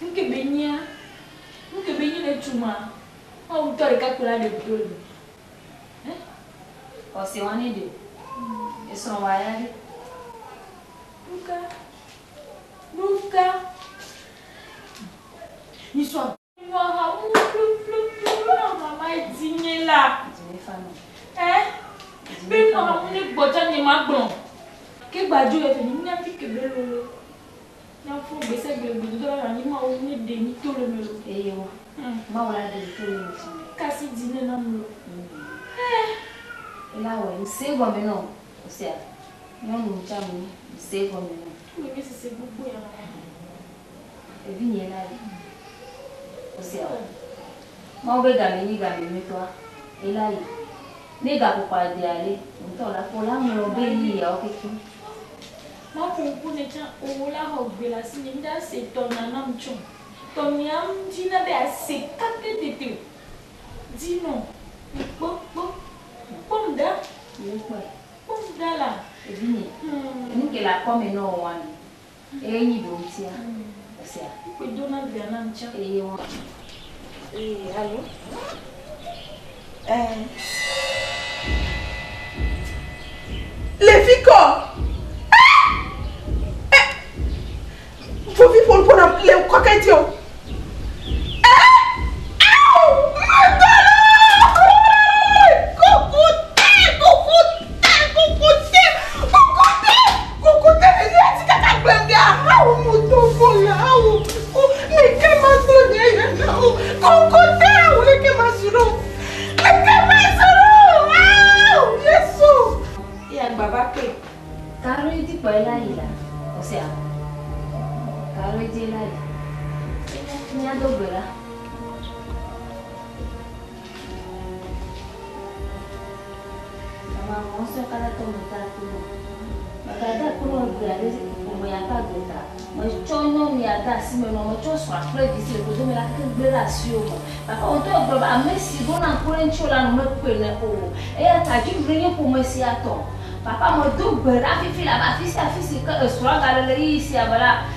nkebenya nkebenya le tuma awu tɔ ɖeka kpe la le do le ɔsi wani de esrɔ̃ wa ya de nuka nuka nisɔn nyɔ ha wu flufluflu mama di nye la ɛ bí mama mi ni ma gblɔ kí gbàdúrà fẹ ní ní afi kébé lolo. Yan fún gbèsè gbègbè dọ́ra yìí máa wo ní dè ní tó lè mèlò. Èyí wa. Hmm. Máa wọlé dè ní tó lè mèlò fún mi. Kásì di ní náà mú lọ. Ilá wẹ̀ ǹsẹ́ ìgbọ̀n mi náà kò sí à. Wọ́n mú ìjà mi ǹsẹ́ ìgbọ̀n mi náà. Kúrò mi sì ṣe gbogbo yẹn wọn. Ẹbí yẹn láyé. Kò sí à. Máa wọ́n bẹ gàmí ní gàmí mi tó a. Ilá yìí. Ní ìgbà pupa makunkune tsã owola xɔ gbe le asi nye mi ɖe ase tɔna nam tsɔ tɔmia ŋdzi na be ase kake tete dzi nɔ kpɔ kpɔ kpɔm ɖa kpɔm ɖa la. evinye nu ke le akɔme na ɔwa mi eye nyi ɖo ŋutia ɔsia. kpe do na via nam tsã. eye wa. ee alo. ɛɛ. lefikɔ. two people gbọ́dọ̀ lè kọ́kẹ́ tí o. ẹ ẹ ò má gbọ́dọ̀ kókó tẹ kókó tẹ kókó tẹ kókó tẹ kókó tẹ èyí àti kàkà gbẹ̀ngẹ̀ àwọn ọmọ tó fọ́ làwọn kókó ní kẹ́ máa sọ̀rọ̀ yẹn yẹn náà kókó tẹ àwọn ní kẹ́ máa sọ̀rọ̀ ní kẹ́ máa sọ̀rọ̀ àwọn yẹn sọ. ìyá bàbá pè. ta ló ń dìpọ̀ ẹ láyìí la ọ̀sẹ̀ àwọn. Paroi de lei. Minha dobra. Mama, mostra cada tomo tá tudo. Cada coroa grande como ia tá gota. Mas chono mi ada si me no cho so apre di se ko do mi la ke gbe la si o. Papa o to bro ba me si bona ko en chola no me pe ne o. E ya ta ji vre ni ko me si ato. Papa mo do gbe ra fi fi la ba fi si afisi ka e so ga le ri si abala.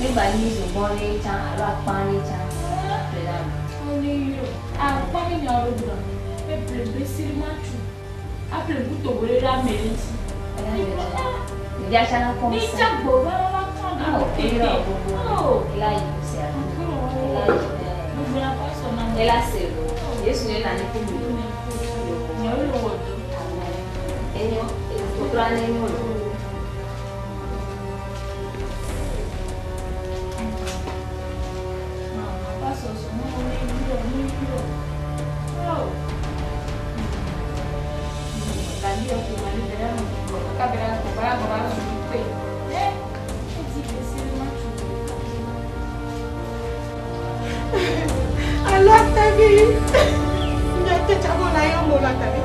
nígbà yìí ṣùgbọ́n ní chan àlọ́ apá ní chan pẹ̀lú. Oni yo, akpa mi ni ọrụ gbọdọ, ebere mgbe siri machu, apere mbuto were ra mere nti. Ndị acha na kọmsa. Ndị ncha gbọ bara la kan na keke. Ila yi si a. Ila yi. Gbogbo ya kọsọ na mọ. Ila si lo. Yesu ni na ni kumu. Nyɛ olu wɔ do. Enyo, okura n'enyo lo. alatabi nyatecabona yo molatabi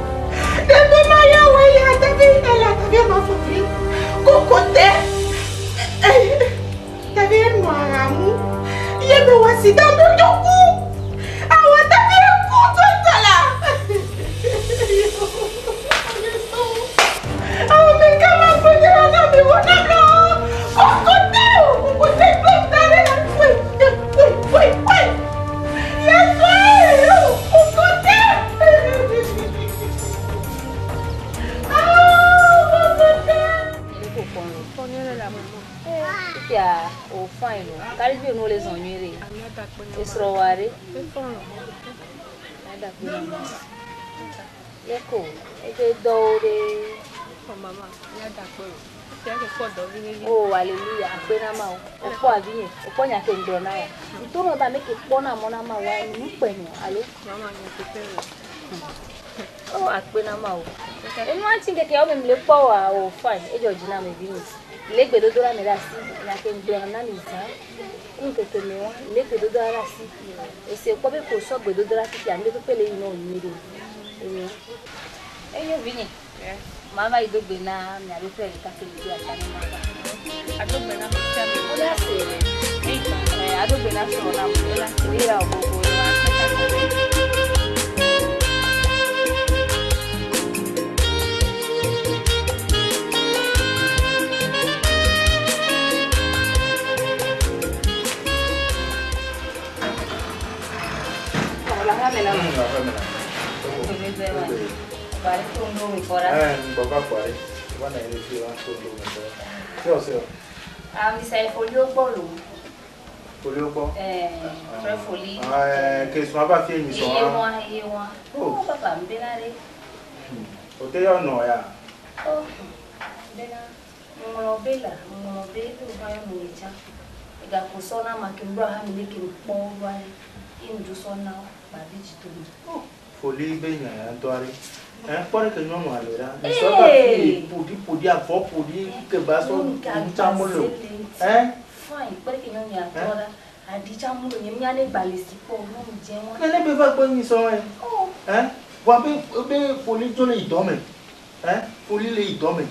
ebema yawe yatabi elatabi mafuti koko te tabi mwaramu yebe wasidando isrowari yẹko ebe dɔwore o aleluya akpe na ma o okpɔ avi yɛ okpɔ nyake ŋdɔ na ya ntɔnɔ ba meke kpɔ na mɔ na ma wa nu kpɛnyɔ alo o akpe na ma o enu ati keke yɔ memle kpɔ wa o fine edzɔ dzi na me bi mi legbedodola me ɖe asi nake gblɔna na mi zã ŋkeke me wa legbedodola ɖe asi esi kpɔ be ko sɔ gbedodola fifia mi pepe le yi na onyi ɖo enyo enyo vi nye mama yi do gbe na mi abe fɛ ɖeka ke ɖevi ata ne ma ba ado gbe na fifia mi o la se ado gbe na sɔrɔ na mo la o yira o gbogbo la. Dámela mọ̀. Dámela. Pare tó ń lómi kọ́ra. Ẹ bàbá pare, wọ́n náà yẹ kí wọ́n tó ń lómi kọ́ra. Ṣé ọ̀sẹ̀ o? Àmísà ìfoliógbò lò. Foliógbò? Ẹ̀ẹ́ foli. Kèsùn abá fi èyí sọ wọn. Iye wọn, iye wọn. Ó bàbá ń bẹ́ láre. Òtẹ́ yọ̀ nà ọ̀yà. Ó bẹ́ náà. Mrobela, mrobela kusona makimbrua hami niki mpo ubaya foli bɛ ɲaya dɔɔni kpɔri ke nyɔnu ale la musɔ ka fi podi podi avɔ podi ke ba sɔ ŋutsamolo ɛn. fain kpɔri ke nyɔnu ya tɔ la aditsamolo nye mía ne gbalesi kpɔ nyɔnu jɛ wɔn. ne ne bɛ va gbɛ nyi sɔn ye ɛn wa bɛ bɛ foli dzo le idɔ me ɛn foli le idɔ me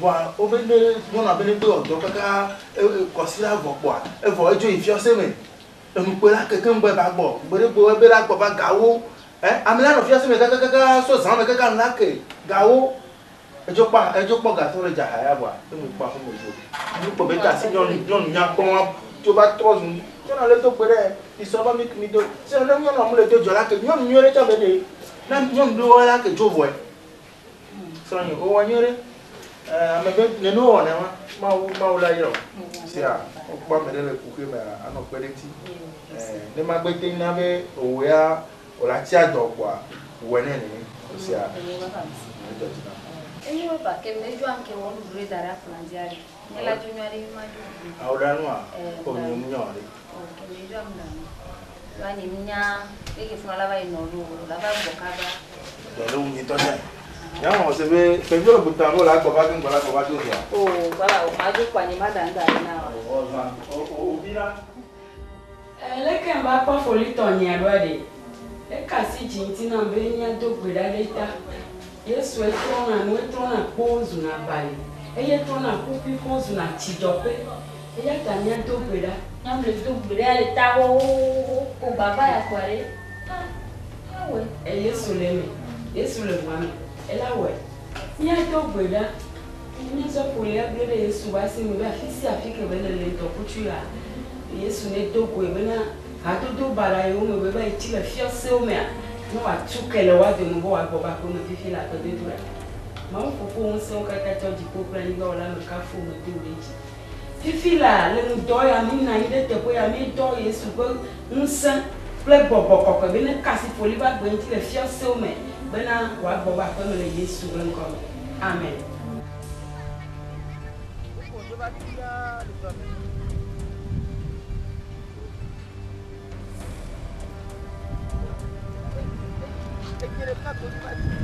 bɔn o bɛ ne nyɔnu a bɛ ne gbɛ ɔdɔ kaka kɔsi la vɔ kpɔa evɔ edzo yi fiɔse me enukpela keke ŋgbe va gbɔ gbeɖegbe ebe la gbɔ va gawo ame la nɔ fiase me kakakaka sɔ zã me kaka la ke gawo edzo kpa edzo kpɔ gatɔ le dzaha ya bɔa enu kpa fún e mi o nu kpɔ bɛ ta si nyɔnu nyɔnu nyakpɔma tso va trɔ zu nyɔnu le do gbe ɖe isɔ va mi mi do sɛ ne nyɔnu amu le do dzɔ la ke nyɔnu nyuie ɖe tsɛ be de na nyɔnu ɖe wɔ la ke dzo vɔe srɔ̃nyi o wɔ nyuie ɖe ame be nenu wɔna ma mawu mawu la yɔ sia okpa mɛ ɖe le kuku mɛ anɔ kpe ɖe ti eh, ne ma gbe te na be owea wòle atsi adɔ kɔa wòe ne ne osia mm, ne dɔ ti na. eyi eh, wo eh, ba kɛmɛ edzo anke wɔ nuɖu ɖe da ɖe afɔnadzi aɖe ela dzo nyɔ aɖe ma dzo. awo ɖa nua o nyɔ kɛmɛ edzo am na nu va eke funa la yi nɔ lo la va kaba. dɔlɔ wu nyitɔ ta ye ya mo se be pe jolo buta ko la ko ba kin bala ko ba to ya o bala o ma ju kwa ni ma dan dan na o o bi na e le ken ba pa foli to ni alo de e ka si jin ti na be ni ado gbe da le yesu e to na no e to na po zu na bale e ye to na ku pi po na ti do pe e ya ta ni ado gbe da na le do gbe da le ta wo o baba ya kware ah we e yesu le mi yesu le wa elawe iyaita ogwera nitsokulo yagwera yesu vasimi vafisi afike veneleto kuchuya yesu nedogwe vena hatodobara yomwe vevaitile fiase omea nowatsukele wademuvo wagbɔ vakono fifi le agbedodora mawu ƒoƒo ŋusẽwo katã tsɔ dziƒo kple anyigba wòle amekafo medo le dzi fifi la le ŋdɔ ya mi nɔ anyi ɖe teƒe ya mi dɔ yesu ƒe ŋusẽ kple gbɔgbɔ kɔkɔe be ne kasi ƒoli va gbe ŋuti le fiasewo me Bwana wako wako na Yesu wangu. Amen. Thank you.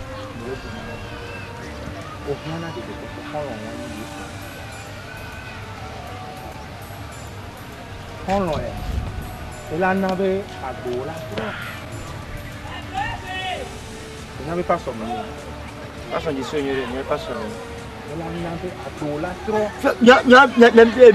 ohun láti tètè kó fọ́rọ̀ wọn níbi ìfọ̀. ọ̀ràn ẹ̀ ìlànà bẹ àgbò lásìkò. ìlànà bẹ pásọ̀ mi. pásọ̀ yìí sí oyin rẹ̀ ìyẹn pásọ̀ mi. ìlànà bẹ àgbò lásìkò.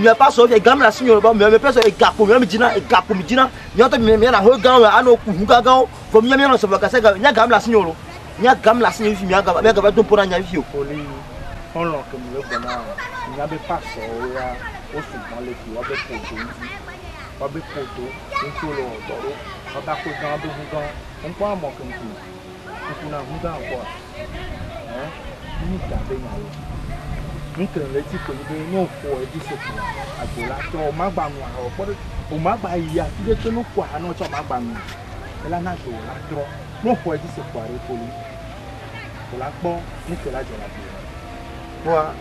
mi pásọ̀ ẹ̀ gàmìnà sí yorùbá mi mi pásọ̀ ẹ̀ gàkó mi mi jìnnà ẹ̀ gàkó mi jìnnà mi yàtọ̀ mi mi yàrá hó gàwọn àná òkú gàwọn fún mi yàrá sọ̀rọ̀ kàṣẹ́ gàwọn ìyá gàmìnà sí yorùbá nya gam la sinye fi mi aga mi aga ba to pona nya fi o poli ọ̀ràn ke mi lo ko na nya be paso ya o su kan le fi wa be ko do nti wa be ko do nti o lo odoro wa ba ko gan be gan n ko amo ke nti nti na hu gan ko eh ni da be nya lo nke retí pẹ̀lú pé ní òfò ẹbí ṣe fún àgbò látọ̀ ọmọ àgbàmù àwọn ọ̀pọ̀ ọmọ àgbà yìí àti pé tó ló kọ àánú ọ̀tọ̀ ọmọ àgbàmù ẹ̀ lánàá àgbò látọ̀ non puoi diseguare con, con l'acqua né con la gelatina. Wa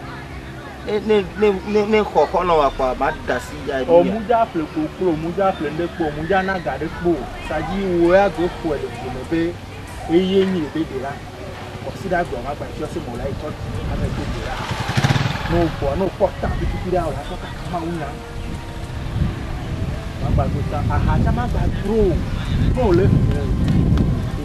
ne ne ne ne kɔkɔ na wa kɔ a ba da si ya ni ya. Ɔmudza ƒle kpokplo, ɔmudza ƒle ne kpo, ɔmudza na ga ɖe kpo. Sadzi wo ya go ƒo ɛlɛ ƒo me be eye nyi ebe de la. Kɔsi ɖe agblɔ ma gba tsi ɔsi mɔ la yi tɔ ti ame to de la. N'o bɔ n'o kɔ ta pitupi ɖe awɔ akɔ kaka ma wu nya. Ma gba do ta aha tsa ma gba dro. N'o le fi eh, o.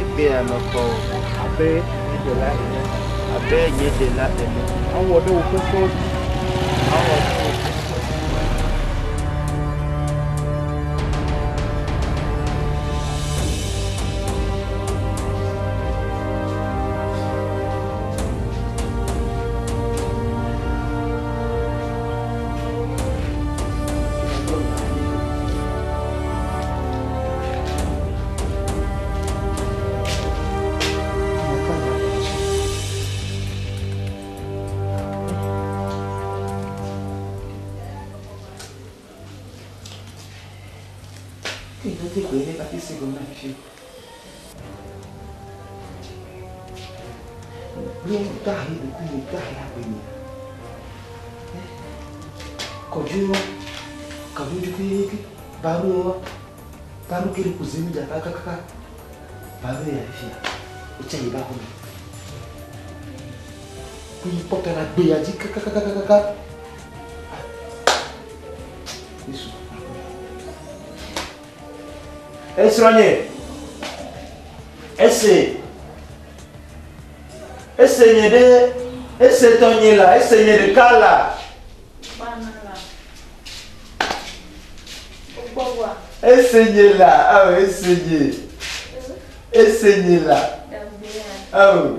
egbe ya nọkọ abe edela ene abe enye edela ene awọ ɖe wòƒe kɔ awọ. il a dit caca caca caca Elle se Essaye. Essaye de. Essaye essayez, là. Essaye de cala. Essayez là, ah oui, eh, essayez. Essayez eh, là. Ah oui.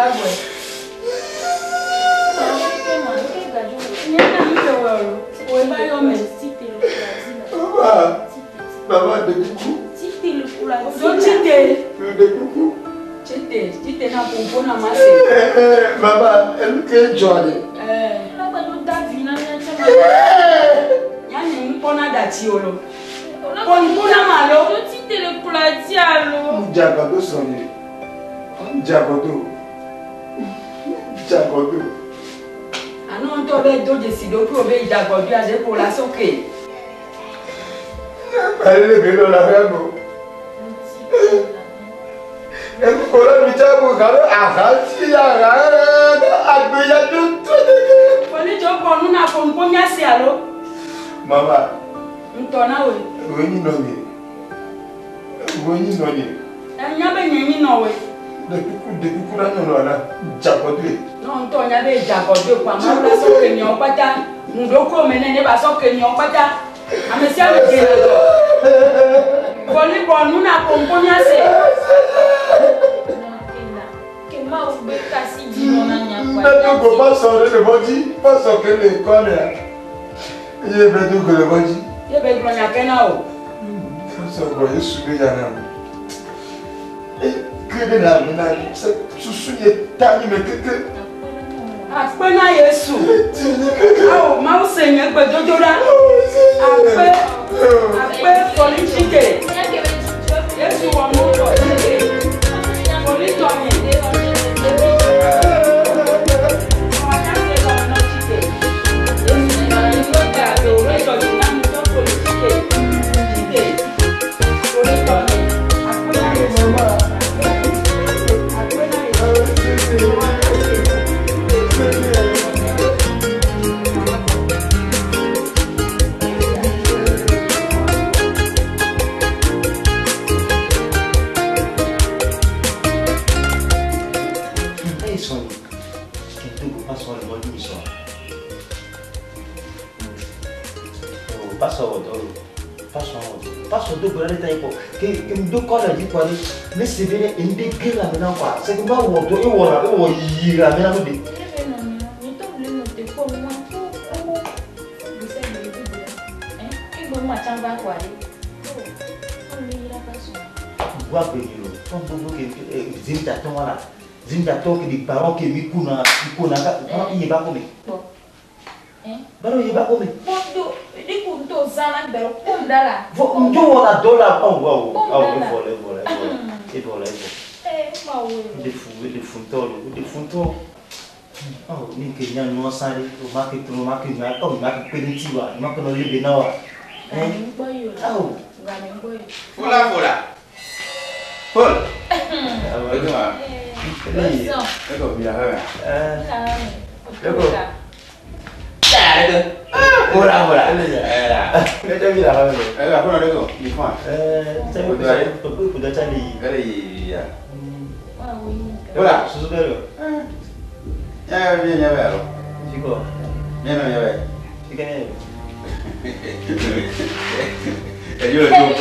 gbàgbọ́ ẹ̀. Baba, baba de kuku. Chite lukura. Do chite. De kuku. Chite, chite na bongo na mase. Baba, eluke jode. Eh. Baba do da vina na chama. Yani mpona da ti olo. Pon mpona malo. Do chite lukura ti alo. Mujaba do sonye. Mujaba do jàgọdù. àná ń tọ́ bẹ́ẹ̀ dóje sí lójú òbí ìjàgọdù àdékò la sókè. nígbà ilé mi lọ la fẹ́ nù. ẹ̀kú kò lóbi jẹ́ kó kàlọ́ àhá sí yàrá rẹ̀ àgbéyàjú tó dégé. oníjọ́ pọ̀ nínú àfọ̀nkó ń yá sí àlọ́. màmá. ń tọ́ náà wò. ìròyìn náà yẹ ìròyìn náà yẹ. ẹ̀yin abẹ́yẹn yín náà wẹ̀. dẹ̀kúkú dẹ̀kúkú lánàá lọ́la jàpọ̀ tó yẹ. Tontonya de jagodo kwa mabla soke ni opata mudoko menene ba soke ni opata amesia mekele go Boni bonu na komponya se Ma ou be kasi di mona nyakwa. Bedu go pa so le le boji, pa so ke le kone. Ye bedu go le boji. Ye bedu go nyakena o. Sa go Yesu be yana. Eh, kede na mina, sa susu ye tani me tete àpẹ́ náà yẹ sùn a ò máa ń ṣe yẹn pẹ̀ jójórá àpẹ́ àpẹ́ fọlí chike yẹ sùn wà mọ́ lọ. ndo kɔla dzi kɔ ɖi ne se be ŋde ke la mena kɔa seke ba wɔ to ewɔ la ewɔ yi la mena mo de. wa gbemi o fɔn gbogbo ke eh, zinta tɔn wa la zinta tɔn ke di baron ke mi kuna mi kuna ka baron iye ba kome baron iye ba kome zana gbẹrọ kó n da la. n jó wọn na dɔ la aw aw aw e fɔ la e fɔ la e fɔ la e fɔ. ee ma wo. o de fun o de funtɔ de o de funtɔ aw ni ke nya ɲɔgɔn san de o ma ke tunu o ma ke ɲɔgɔn aw ma ke pere ti wa o ma ke n'o lebe na wa. aw. fola fola paul. o dun wa. e ko bila fɛn fɛn. e ko. るほらほら。Đã chơi à? à? ừ. như là hơi rồi. Đấy là không nào đấy rồi, nhìn khoảng. Chơi một cái tổng cự của đã chơi thì. Cái này à? Đâu là? Sử dụng đây rồi. Nhà nhà nhà về rồi. Chỉ có. Nhà nào nhà về? Chỉ cái này. Để vô được không?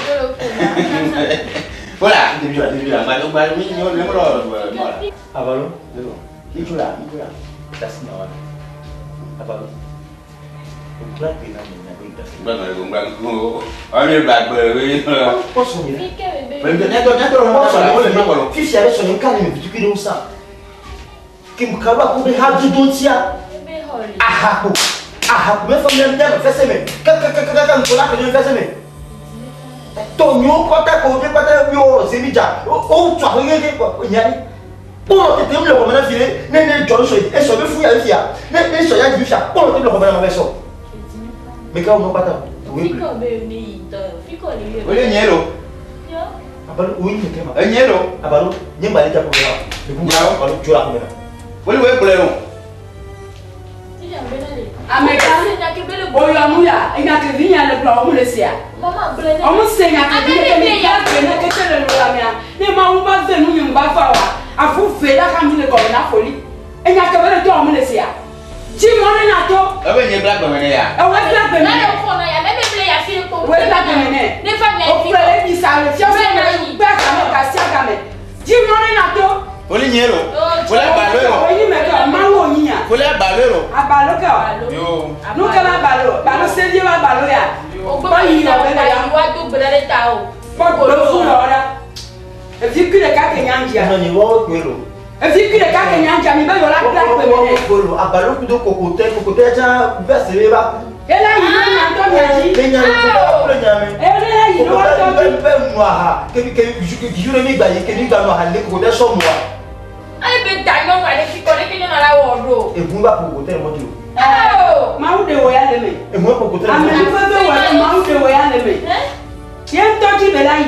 Vô là, tìm chuyện tìm chuyện. Bài lúc bài mình nhớ lắm rồi mà mà. À vào luôn. Được rồi. Đi chỗ làm, đi chỗ làm. That's not. À vào luôn. Bueno, con blanco, a mí blanco, posso dire? Ma dentro dentro non posso dire, ma quello. Chi si adesso non cani mi più di usa. Che mi cava come hadu dozia. Ah ah, ah, ah, come fa mi andare, fa se me. Ca ca ca ca ca mi cola che non fa se me. Tonyo kota ko de kota yo se mi ja. O tu ho ye de ko nyari. Bọ́ọ̀lù tètè ń lọ̀kọ̀ mọ́ná fi lé ní ẹni jọ̀ọ́ sọ yìí, ẹ sọ bí fún yàrá fi yà, ní ẹni sọ yàrá ju fi yà, bọ́ọ̀lù tètè ń lọ̀kọ̀ mọ́ná mọ́ bẹ́ sọ. Mika mo bata. Fiko be mi to. Fiko ni be. Ole nyero. Yo. Abalu Apa ke ma. Nyero. Abalu nyemba ni japo ah, ya. Ebu ya abalu ah. jura ko mena. Ole we kule ron. Tiya be na le. Amerika ni na ke bele bo yo amuya. Ina ke vi ya le bla Amerika mu le sia. Mama bele ni. O mu se nya ke vi ke ni ya ah. ke na ke tele lo la mia. Ne ma u ba ze nu mi mba fa wa. Afu fe la ka mi le ko na foli. Enya ke bele to o mu le sia tí mo ní na tó. ẹ bẹ ɲɛ bila gbɛmɛ ne ya. ẹ wẹ bila gbɛmɛ ne. n'a yɛ kɔnɔ yan ne bɛ bila yan fi ko. wẹ bila gbɛmɛ ne. ne fa ɲɛ fi ko. o fɛrɛ mi sa le fiɲɛ sɔrɔ ne bɛɛ kan mɛ ka se kan mɛ tí mo eh. ní na tó. o ni ɲɛ lo o la balo yɔ. o yi mɛ kɛ o ma wo ɲi yan. o la balo yɔ. a balo kɛ o. n'u kɛra balo balo seli wa balo ya. o gbɛmɛ ta o. fɔ gbolo fun lɔ la. efi kiri ka kɛ ɲa efi kiri ka kɛ ɲa jami bɛ yɔrɔ kura kpe mɛ. a balo kudo kokotɛ kokotɛ ja bɛ sebe ba. ela yi ni ɲa tɔ ɲa ji. ne ɲa ni tɔ kulo ɲa mɛ. ela yi ni wari tɔ ji. kokotɛ bɛ mu a ha kebi kebi jure mi gba ye kebi gba mu a ha le kokotɛ sɔ mu a. ayi bɛ da ɲɔgɔn ale ti kɔ ne kelen na la wɔ do. egun b'a kokotɛ mɔ joli. maaw de woya le mɛ. egun b'a kokotɛ mɔ joli. a mɛ ni fɛn fɛn wɔ maaw de woya le mɛ. Eh? yɛn tɔji bɛ la yi.